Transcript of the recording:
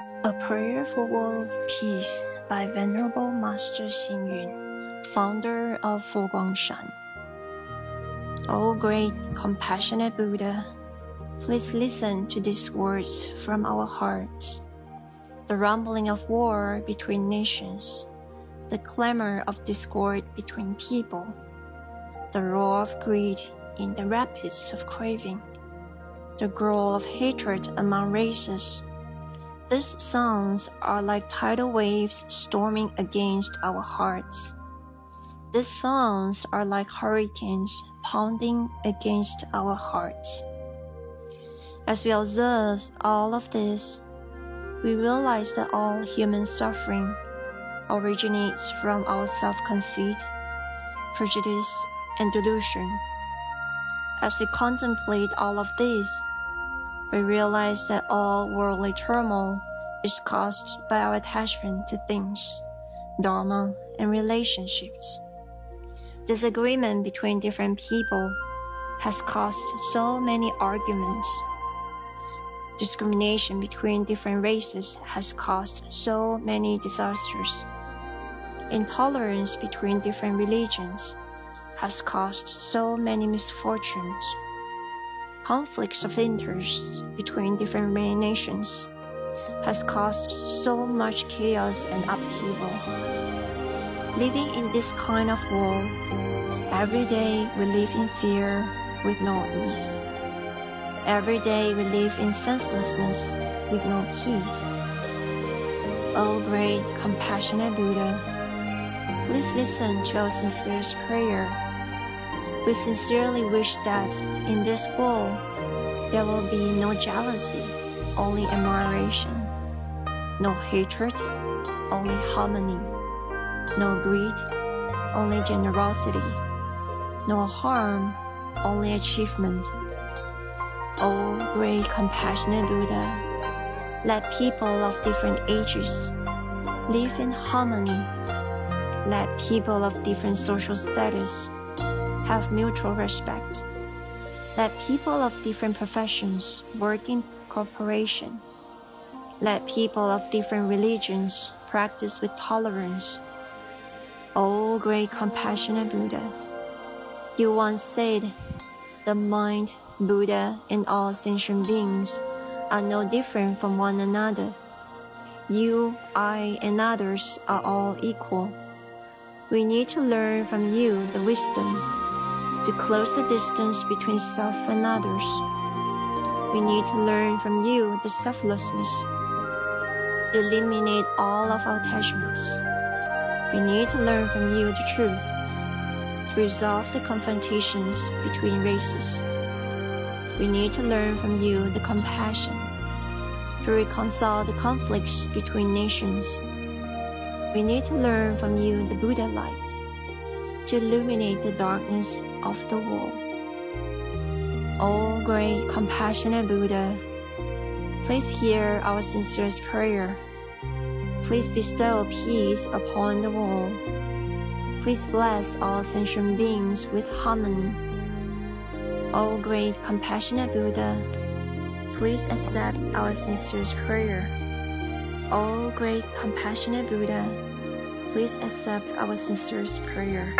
A Prayer for World Peace by Venerable Master Hsing Yun, founder of Fo Guang Shan. O great compassionate Buddha, please listen to these words from our hearts. The rumbling of war between nations, the clamor of discord between people, the roar of greed in the rapids of craving, the growl of hatred among races. These sounds are like tidal waves storming against our hearts. These sounds are like hurricanes pounding against our hearts. As we observe all of this, we realize that all human suffering originates from our self conceit, prejudice, and delusion. As we contemplate all of this, we realize that all worldly turmoil is caused by our attachment to things, dharma, and relationships. Disagreement between different people has caused so many arguments. Discrimination between different races has caused so many disasters. Intolerance between different religions has caused so many misfortunes. Conflicts of interest between different nations has caused so much chaos and upheaval. Living in this kind of world, every day we live in fear with no ease. Every day we live in senselessness with no peace. O great compassionate Buddha, please listen to our sincerest prayer we sincerely wish that in this world there will be no jealousy, only admiration, no hatred, only harmony, no greed, only generosity, no harm, only achievement. O great compassionate Buddha, let people of different ages live in harmony. Let people of different social status have mutual respect. Let people of different professions work in cooperation. Let people of different religions practice with tolerance. O great compassionate Buddha, you once said, the mind, Buddha, and all sentient beings are no different from one another. You, I, and others are all equal. We need to learn from you the wisdom to close the distance between self and others. We need to learn from you the selflessness, to eliminate all of our attachments. We need to learn from you the truth, to resolve the confrontations between races. We need to learn from you the compassion, to reconcile the conflicts between nations. We need to learn from you the Buddha light to illuminate the darkness of the world. O great compassionate Buddha, please hear our sincerest prayer. Please bestow peace upon the world. Please bless all sentient beings with harmony. O great compassionate Buddha, please accept our sincerest prayer. O great compassionate Buddha, please accept our sincerest prayer.